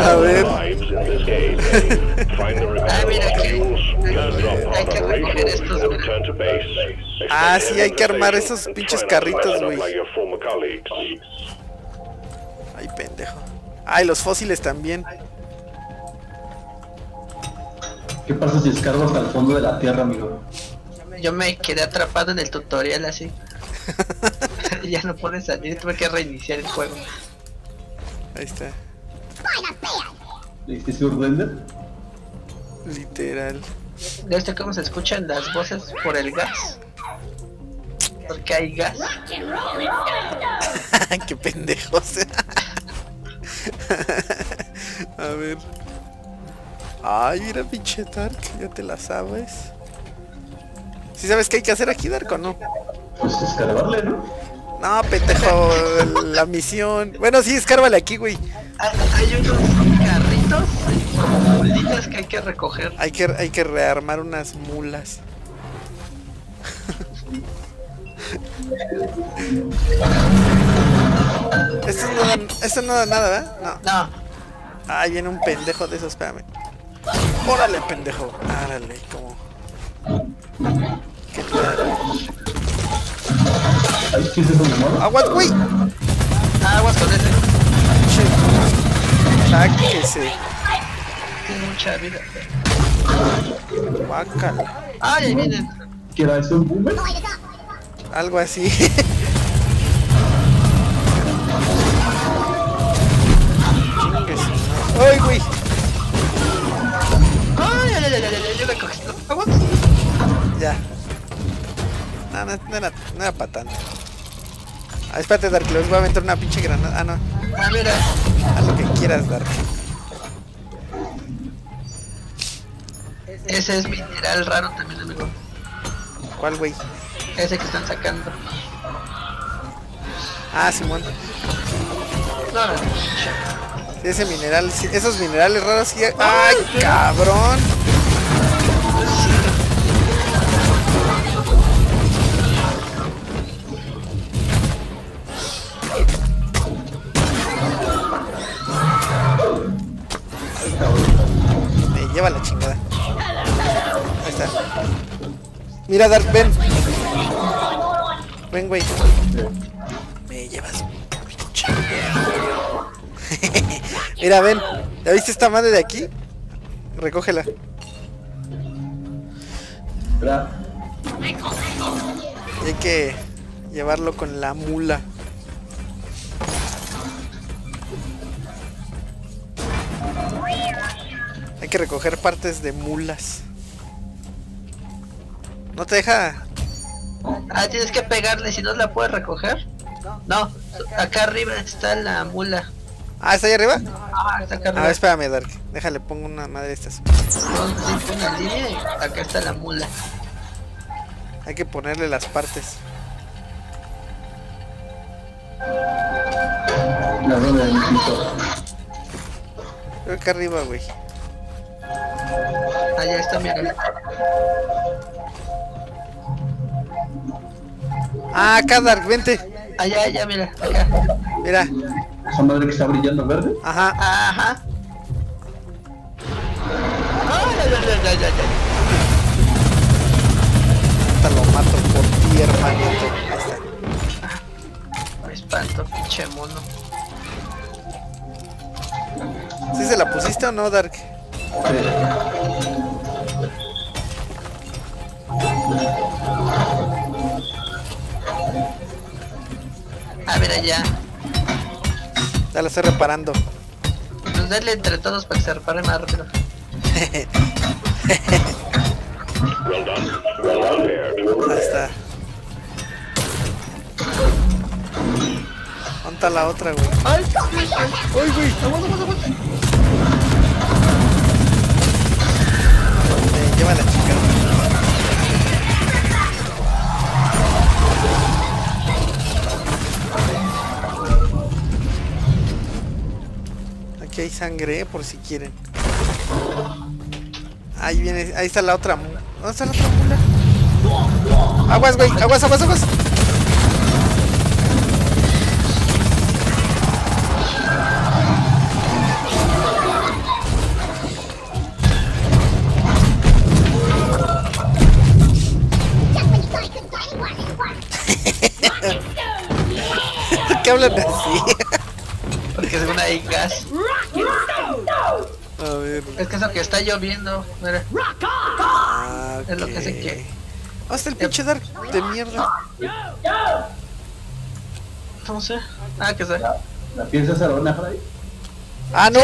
A ver. Ah, mira remaining que drop hay que recoger estos. Ah, sí, hay que armar esos pinches carritos, güey. Ay, pendejo. Ay, los fósiles también. ¿Qué pasa si escarbas al fondo de la tierra, amigo? Yo me quedé atrapado en el tutorial así. ya no pude salir, tuve que reiniciar el juego. Ahí está. ¿Le hiciste un render? Literal. ¿Ya viste cómo se escuchan las voces por el gas? Porque hay gas. Qué pendejos. A ver. Ay, mira, pinche Dark. Ya te la sabes. ¿Sí sabes qué hay que hacer aquí, Dark, o no? Pues escarbarle, ¿no? No, pendejo. La misión. Bueno, sí, escárvale aquí, güey. Hay, hay unos carritos como mulitas que hay que recoger. Hay que, hay que rearmar unas mulas. Esto no da, esto no da nada, ¿verdad? No. No, Ay, viene un pendejo de esos, espérame. Órale, pendejo. Árale, como. ¿Qué tal? Ay, ¿qué es eso, mi amor? ¡Aguas, güey! aguas con ese. Che. Sáquese. Tiene mucha vida. Guácala. Ay, ahí vienen. ¿Qué era eso, un boomer? Algo así. ¡Ay, güey! Ay, ay, ay, ay, ay, ay, yo la cogí. Aguas. Ya. No, no, no era, no era para tanto. Ah, espérate, Dark, les voy a aventar una pinche granada. Ah, no. Ah, mira. Haz lo que quieras, Dark. Ese es mineral raro también, amigo. ¿Cuál, güey? Ese que están sacando. Ah, Simón. No, no. Ese mineral, esos minerales raros sí. ¡Ay, cabrón! Mira, Dark, ven. Ven, güey. Me llevas pinche. Mira, ven. ¿Ya viste esta madre de aquí? Recógela. Y hay que llevarlo con la mula. Hay que recoger partes de mulas. ¿No te deja? Ah, tienes que pegarle, si no la puedes recoger. No, acá arriba está la mula. Ah, ¿está ahí arriba? Ah, está acá A ver, arriba. espérame, Dark. Déjale, pongo una madre de estas. Pon pon una línea y acá está la mula. Hay que ponerle las partes. La ronda del. Creo que arriba, güey. Allá está, mira. Ah, acá, Dark, vente. Allá, allá, mira. Acá. Mira. Esa madre que está brillando verde. Ajá. Ajá. Ay, ay, ay, ay, ay. Hasta lo mato por ti, hermanito. Ahí está. Me espanto, pinche mono. ¿Sí se la pusiste o no, Dark? Sí. A ver allá. Ya la estoy reparando. Pues dale entre todos para que se repare más rápido. Ahí está. ¿Dónde la otra, güey? ¡Ay! ¡Ay, güey! ¡Aguanta, aguanta, aguanta! Me sangre, por si quieren. Ahí viene, ahí está la otra mula. ¿Dónde está la otra mula? Aguas, güey, aguas, aguas, aguas. Qué hablan así? Porque según hay gas. A. Es que eso que está lloviendo. Mira. Ah, Es lo que ok. que- Hasta el pinche Dark de mierda. No sé. Ah, que sé. ¿La piensas arona por ahí? Ah, no.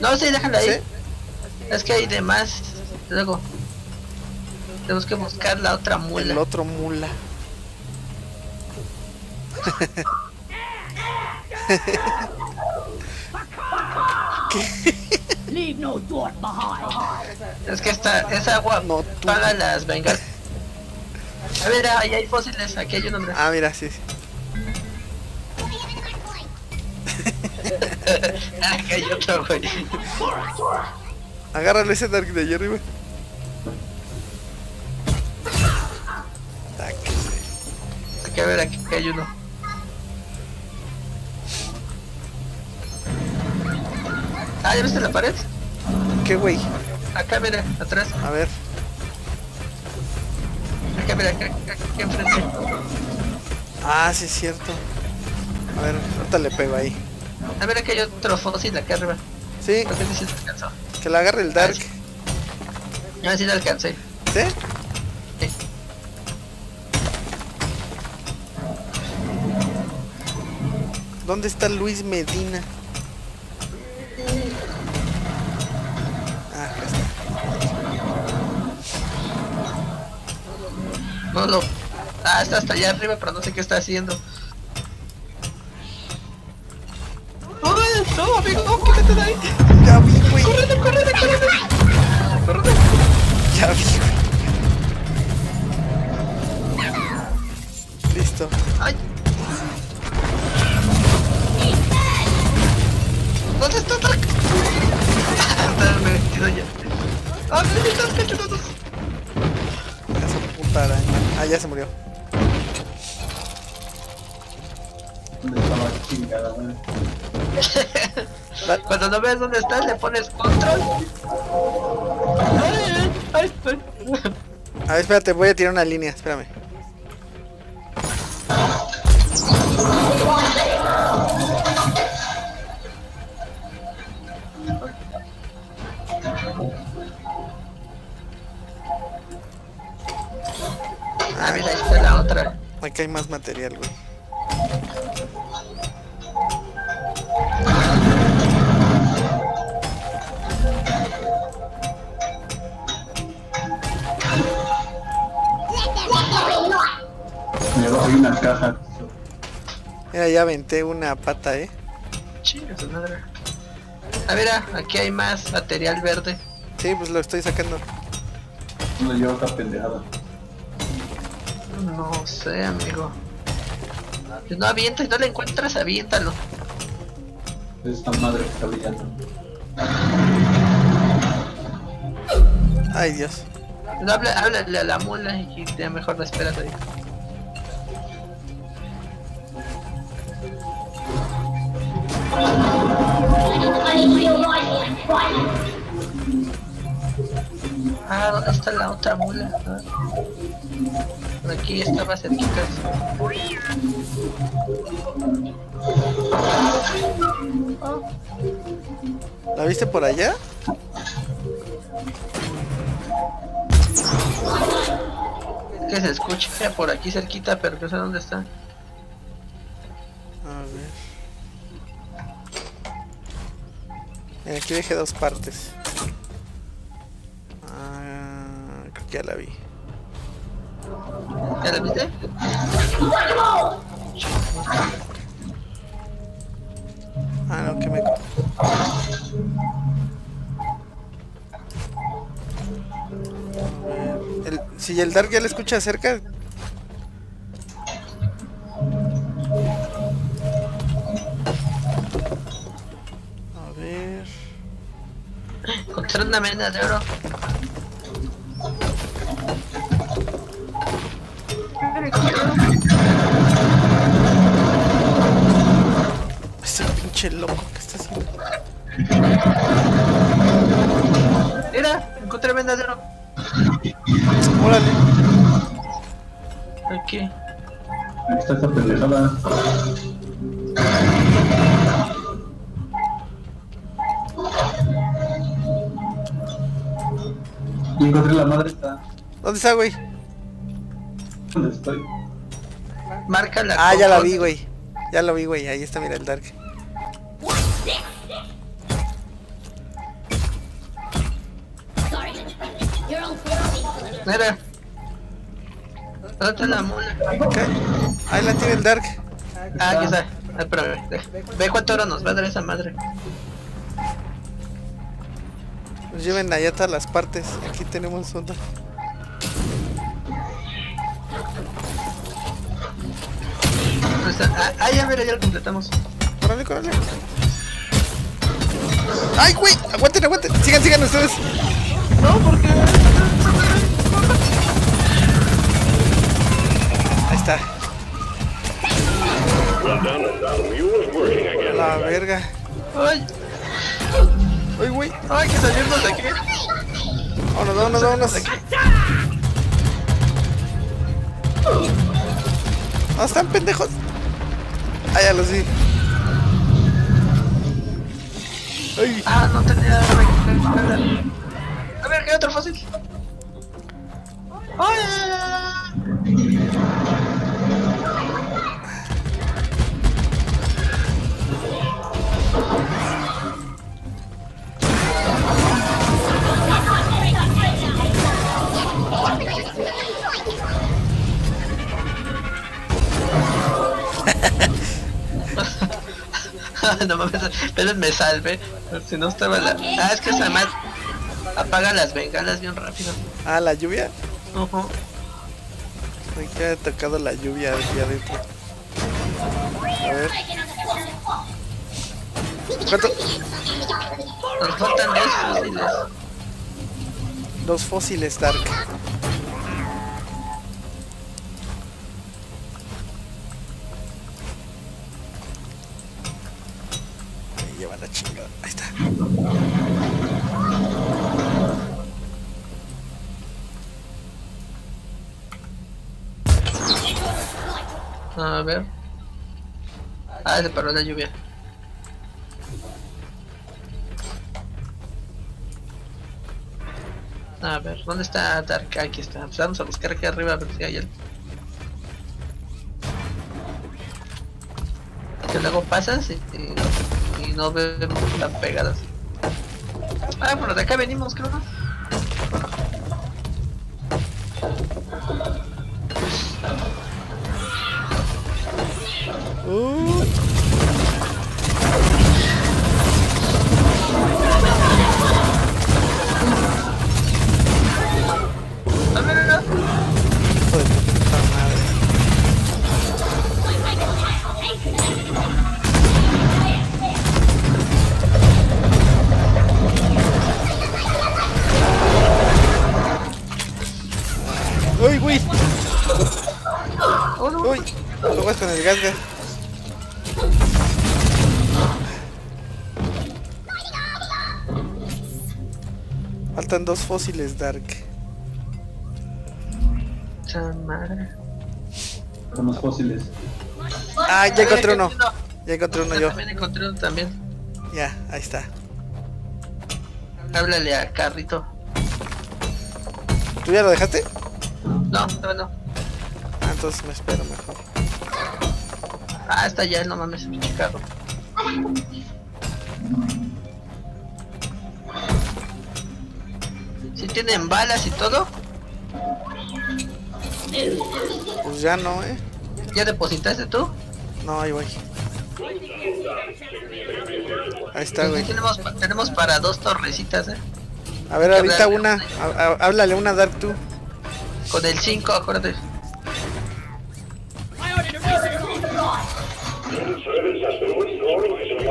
No, sí, déjala ahí. ¿Sí? Es que hay demás. Luego. Tenemos que buscar la otra El mula. otro mula. Leave no dirt behind. Es que esta, esa agua No, tú. para las bengalas. A ver, ahí hay fósiles. Aquí hay uno. mira. Ah, mira, sí, sí. Ah, aquí hay otro, güey. Agárrale ese Dark de allá arriba. Aquí, a ver, aquí hay uno. Ah, ¿ya viste la pared? ¿Qué güey? Acá, mira, atrás. A ver. Acá, mira, acá, acá, aquí enfrente. Ah, sí es cierto. A ver, ahorita le pego ahí. A ver, aquí hay otro fósil acá arriba. Sí, Creo que sí alcanzó. que la agarre el Dark. No, sí lo alcancé. ¿Sí? Sí. ¿Dónde está Luis Medina? Ah, acá está. No lo... Ah, está hasta allá arriba, pero no sé qué está haciendo. ¡Ay, no, amigo! ¡No, quítate de ahí! Ya vi, güey. ¡Córrele, córrele, córrele! ¡Córrele! Ya vi, güey. Listo. ¡Ay! ¿Dónde está Dark? Está metido ya. ¡Ah, me están cachando! Esa puta araña. Ah, ya se murió. Cuando no ves dónde estás, le pones control. A ver, espérate, voy a tirar una línea, espérame. Aquí hay más material, güey. Me abajo hay una caja. Mira, ya aventé una pata, eh. Chinga su madre. Ah, mira, aquí hay más material verde. Sí, pues lo estoy sacando. No lleva otra pendejada. No sé, amigo. Pues no avientes, no le encuentras, aviéntalo. Es esta madre que está brillando. Ay, Dios. No, habla, háblale a la mula y ya mejor la esperas ahí. Ah, ¿dónde está la otra mula? Por aquí estaba cerquita. ¿La viste por allá? Que se escucha por aquí cerquita, pero no sé dónde está. A ver. Aquí dejé dos partes. Ah, creo que ya la vi. ¿Ya la viste? Ah, no, que me... El- si el Dark ya le escucha cerca... A ver... Encontré una mena de oro. pinche loco que está haciendo. Mira, encontré vendadero. Órale. Aquí. Ahí está esa pendejada. Y encontré la madre esta. ¿Dónde está, güey? ¿Dónde estoy? Marca la. Ah, ya la vi, güey. Ya lo vi, güey. Ahí está, mira el Dark. Mira. ¿Dónde está la? ¿Qué? Ahí la tiene el Dark. Ah, aquí está. Ah, espérame. Ve, ve cuánto oro nos va a dar esa madre. Nos lleven allá todas las partes. Aquí tenemos onda. ¿Dónde está? Ah, ah, ya, mira, ya lo completamos. Córrele, córrele. ¡Ay, güey! Aguanten, aguanten. Sigan, sigan ustedes. No, porque. Está. La verga. Ay, ¡Ay, güey! ay, que salirnos de aquí. Vámonos, vámonos, vámonos. ¿Dónde están, pendejos? Ah, ya los vi. ¡Ay! Ah, no tenía. A ver, ¿qué otro fácil? Ay, no mames, pero me salve. Si no estaba la. Ah, es que se me apaga las bengalas bien rápido. Ah, la lluvia. Ujú. Me queda tocado la lluvia aquí adentro. A ver. ¿Cuánto? Nos faltan dos fusiles. Dos fósiles, Dark. A ver. Ah, se paró la lluvia. A ver, ¿dónde está Dark? Aquí está. Pues vamos a buscar aquí arriba a ver si hay algo. Que luego pasas y, y no vemos las pegadas. Ah, bueno, de acá venimos, creo, ¿no? Faltan dos fósiles, Dark. Madre. Con los fósiles. Ah, ya encontré uno. Ya encontré uno Yo yo. también encontré uno también. Ya, ahí está. Háblale a Carrito. ¿Tú ya lo dejaste? No, no, no. Ah, entonces me espero mejor. Ah, está ya, no mames, carro. Si tienen balas y todo, Pues ya no, ¿eh? ¿ya depositaste tú? No, ahí voy. Ahí está, güey. Tenemos, tenemos para dos torrecitas, eh. A ver, ahorita una. una. há- há- Háblale una Dark tú. Con el 5, acuérdate.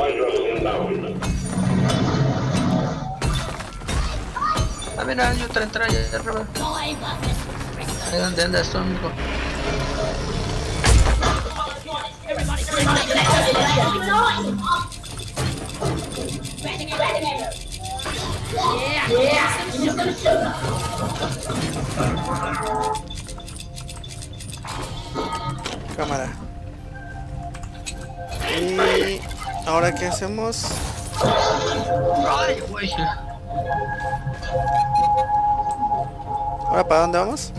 Withdrawn. Supply drop inbound. A ver, hay otra entrada allá arriba. Ahí donde andas tú, amigo. Cámara. Y. ¿Ahora qué hacemos? Ay, güey. ¿Ahora para dónde vamos?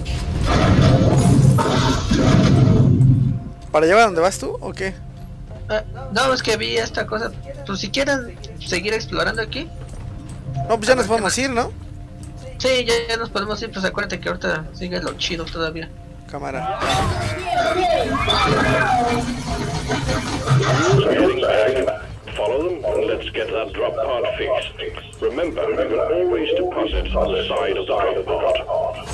¿Para llevar a donde vas tú o qué? Eh, no, es que vi esta cosa. Pues si quieren seguir explorando aquí. No, pues ya nos podemos ir, ¿no? Sí, ya, ya nos podemos ir. Pues acuérdate que ahorita sigue lo chido todavía. Cámara. Heading back. Follow them and let's get that drop pod fixed. Remember, you can always deposit on the side of the drop pod.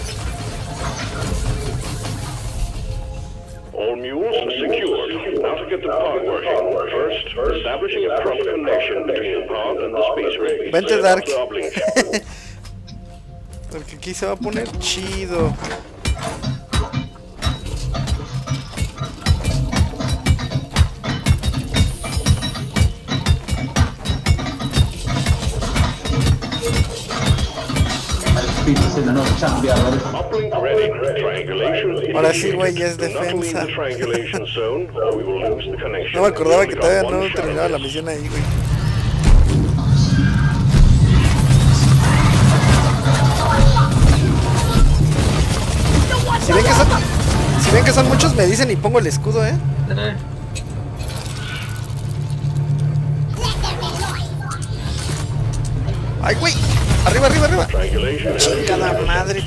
All mules secured. Now to get the pod working. First, establishing a proper connection between the pod and the space rig. Vente, Dark. Porque aquí se va a poner chido. Ahora sí, güey, ya es defensa. No me acordaba que todavía no terminaba la misión ahí, güey. Si ven que son, si ven que son muchos, me dicen y pongo el escudo. Eh, ¡Ay, güey! ¡Arriba, arriba, arriba! ¡Chingada madre!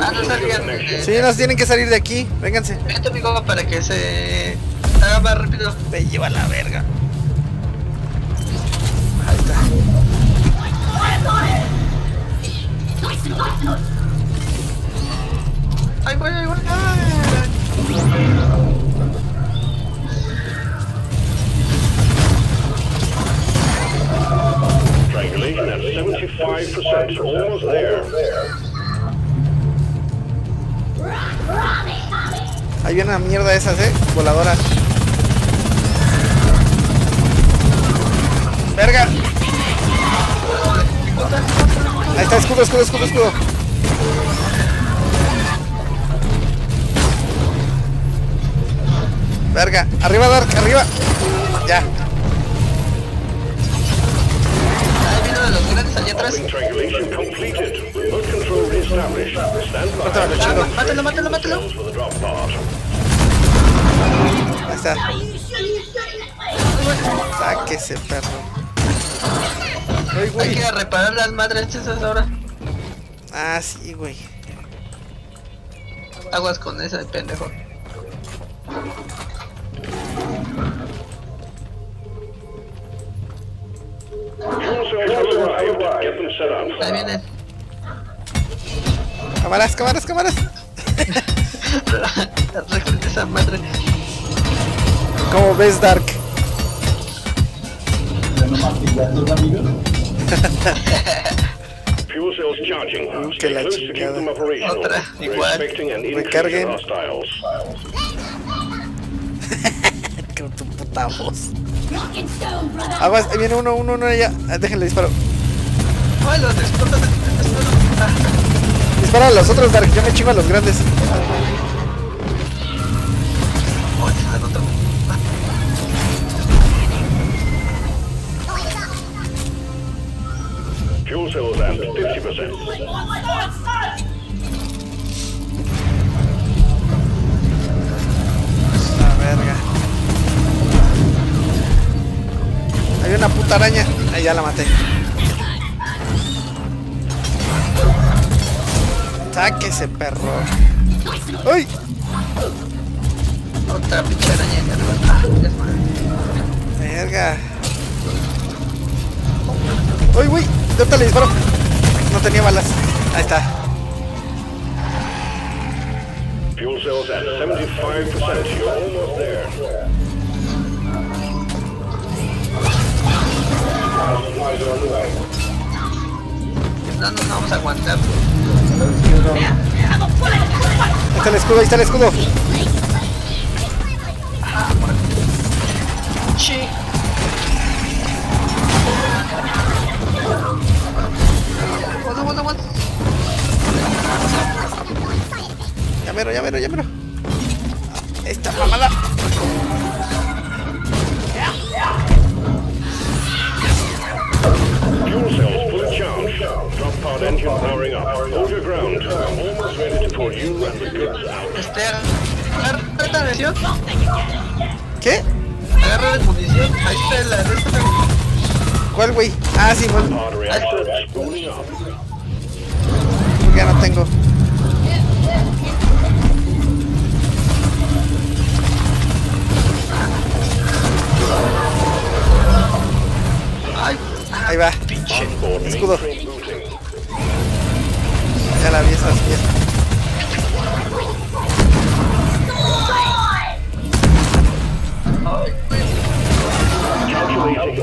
Ah, no salgan. Sí, nos tienen que salir de aquí. Vénganse. Vente, amigo, para que se haga más rápido. Te lleva la verga. Ahí está. Ay, güey, ay, güey. ay. Triangulation at 75%. Almost there. Ahí viene una mierda esas, ¿eh? Voladoras. ¡Verga! Ahí está, escudo, escudo, escudo, escudo. Verga, arriba Dark, arriba. Ya. Ahí vino de los grandes allá atrás. Mátalo, by. chingo. Mátalo, mátalo, mátalo. Ahí está. Sáquese, perro. Ay, Hay que reparar las madres esas ahora. Ah, sí, güey. Aguas con ese pendejo. Ahí vienen. Cámaras, cámaras, cámaras. Esa madre. ¿Cómo ves, Dark? Fuel cells charging. que la chingada. Otra, igual. Recarguen. Con tu puta voz. Aguas, ahí viene uno, uno, uno allá. Ah, Déjenle disparo. Dispara a los otros, Dark. Yo me chingo a los grandes. Fuel cells at 50%. La verga. Hay una puta araña. Ahí ya la maté. Sáquese, perro. ¡Uy! Otra pinche araña. Verga. ¡Uy, uy! ¿Dónde le disparo? No tenía balas. Ahí está. Fuel cells at 75%. You're almost there. No, no, no vamos a aguantar. Ahí está el escudo, ahí está el escudo. Aguanta, aguanta, aguanta. Ya mero, ya mero, ya mero. Esta mamada. Fuel cells fully charged. Drop pod engine ¿Qué? agarra la munición, ahí está la de esta. ¿Cuál, güey? Ah, sí, bueno, ya no tengo. Ahí va. Escudo. Ya la vi esas bien.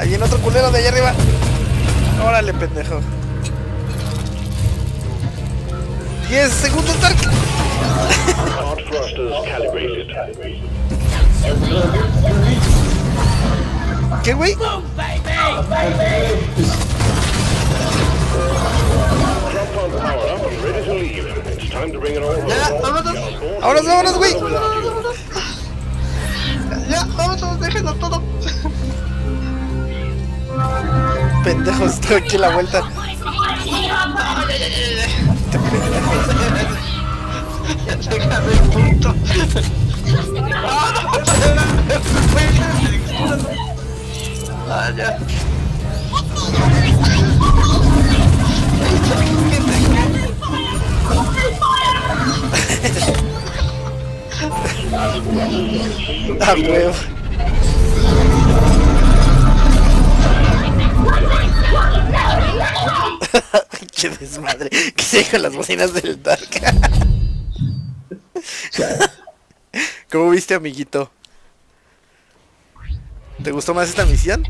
Ahí viene otro culero de allá arriba. Órale, pendejo. 10 segundos, Dark. ¿Qué, güey? Ya, vámonos, Vámonos, vámonos, güey. Ya, vámonos, déjenlo todo. Pendejos, estoy aquí la vuelta. Déjame el punto. Ya. Ah, huevo. Qué desmadre. ¿Qué se con las bocinas del Dark? ¿Cómo viste, amiguito? ¿Te gustó más esta misión?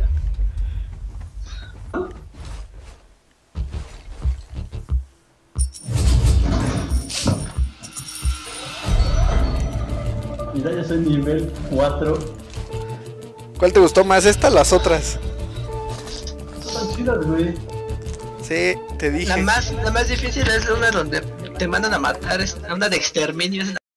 Mira, ya soy nivel 4. ¿Cuál te gustó más, esta o las otras? Están chidas, güey. Sí, te dije. La más, la más difícil es una donde te mandan a matar, es una de exterminio, es